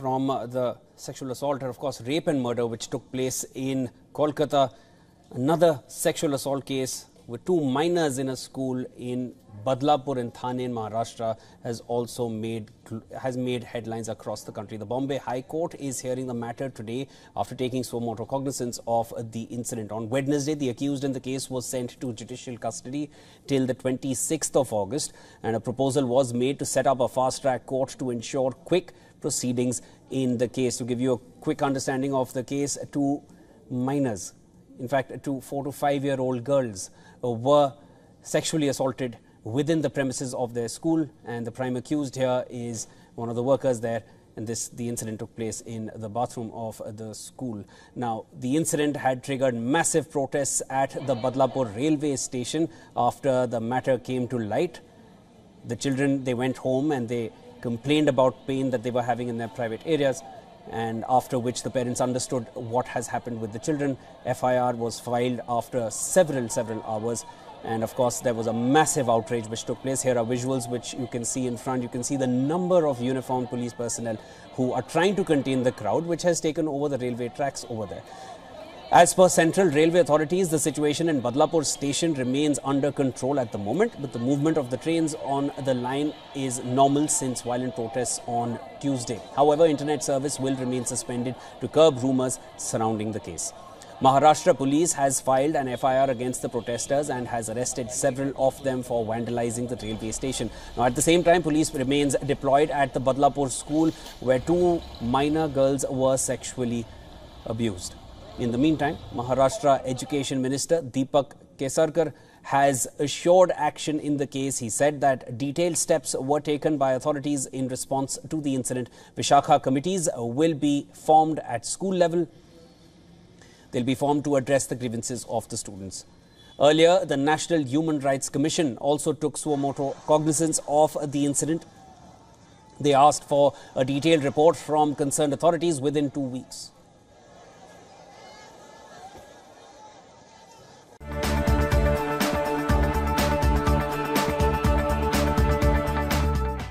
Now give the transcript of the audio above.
from the sexual assault and, of course, rape and murder which took place in Kolkata. Another sexual assault case with two minors in a school in Badlapur in Thane in Maharashtra has also made has made headlines across the country. The Bombay High Court is hearing the matter today after taking suo motu cognizance of the incident. On Wednesday, the accused in the case was sent to judicial custody till the 26th of August and a proposal was made to set up a fast-track court to ensure quick proceedings in the case. To give you a quick understanding of the case, two minors, in fact, two four to five year old girls uh, were sexually assaulted within the premises of their school and the prime accused here is one of the workers there and this the incident took place in the bathroom of the school now the incident had triggered massive protests at the badlapur railway station after the matter came to light the children they went home and they complained about pain that they were having in their private areas and after which the parents understood what has happened with the children. FIR was filed after several, several hours. And of course, there was a massive outrage which took place. Here are visuals which you can see in front. You can see the number of uniformed police personnel who are trying to contain the crowd, which has taken over the railway tracks over there. As per Central Railway authorities, the situation in Badlapur station remains under control at the moment, but the movement of the trains on the line is normal since violent protests on Tuesday. However, internet service will remain suspended to curb rumours surrounding the case. Maharashtra police has filed an FIR against the protesters and has arrested several of them for vandalizing the railway station. Now, at the same time, police remains deployed at the Badlapur school where two minor girls were sexually abused. In the meantime, Maharashtra Education Minister Deepak Kesarkar has assured action in the case. He said that detailed steps were taken by authorities in response to the incident. Vishakha committees will be formed at school level. They'll be formed to address the grievances of the students. Earlier, the National Human Rights Commission also took suo motu cognizance of the incident. They asked for a detailed report from concerned authorities within two weeks.